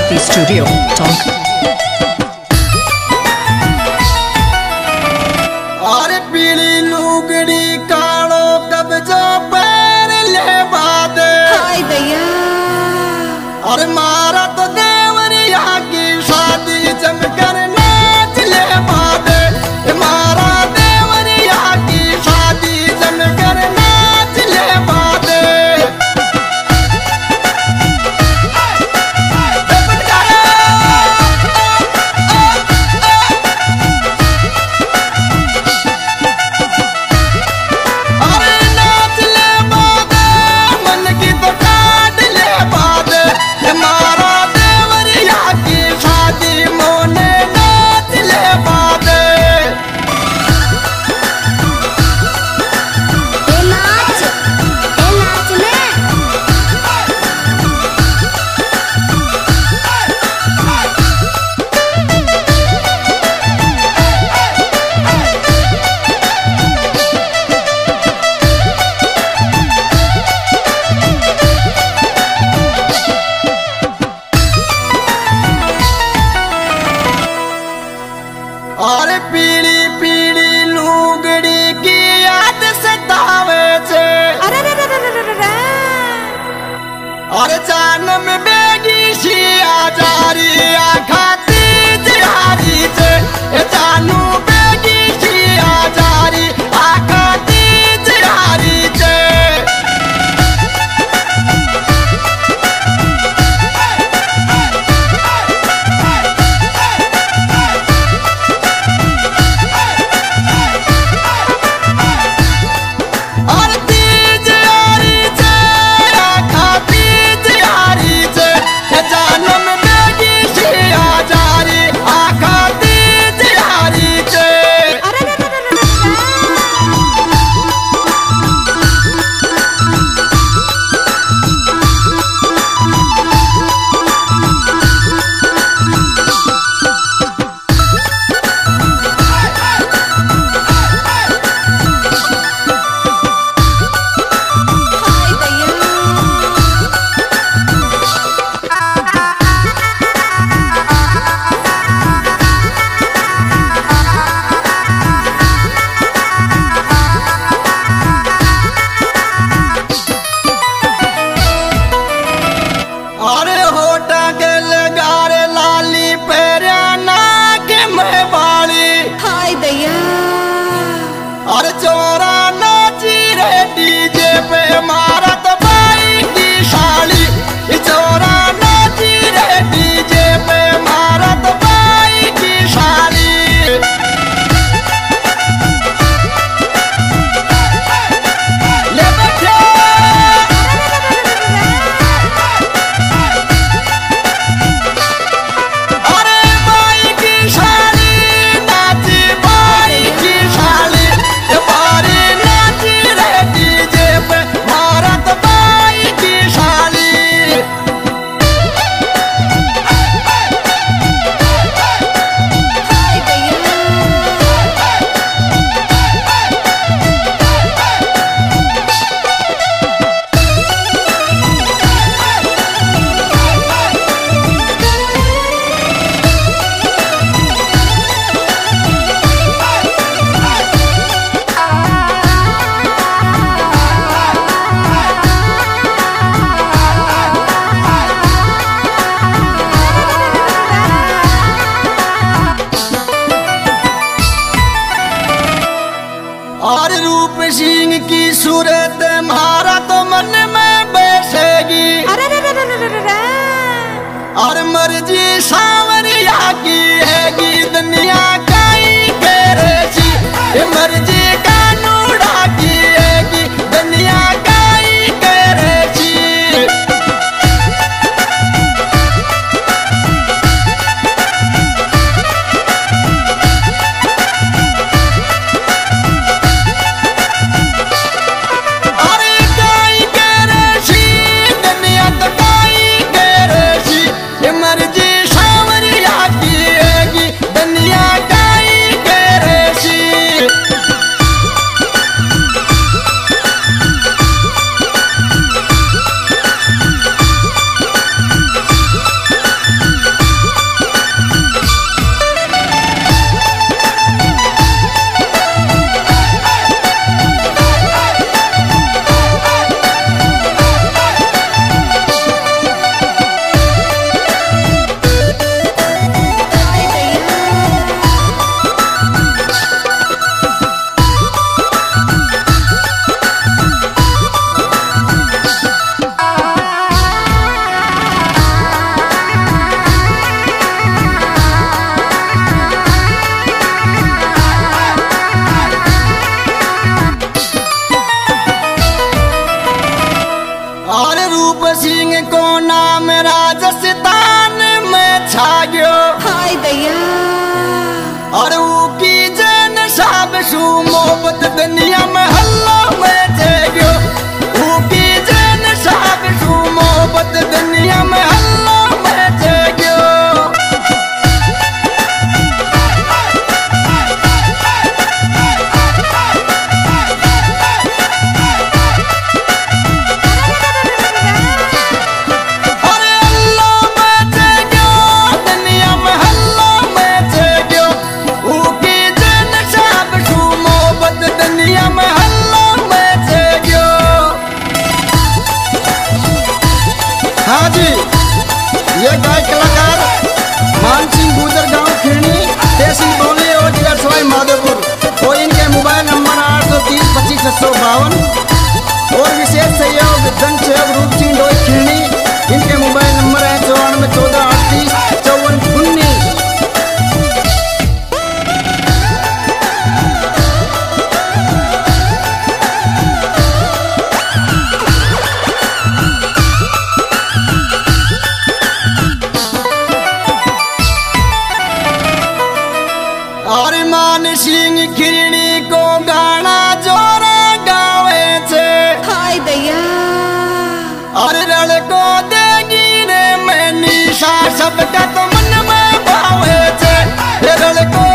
Bharati Studio, Tom. मर्ज़ी सावरिया की है दुनिया काई तेरे जी। मर्ज़ी like you. વીરણી કો ગાણા જોરે ગાવે છે હાય દયા અરે રળ કો દેગી રે મેની શા શબ્દ તો મન માં ભાવે છે રળ કો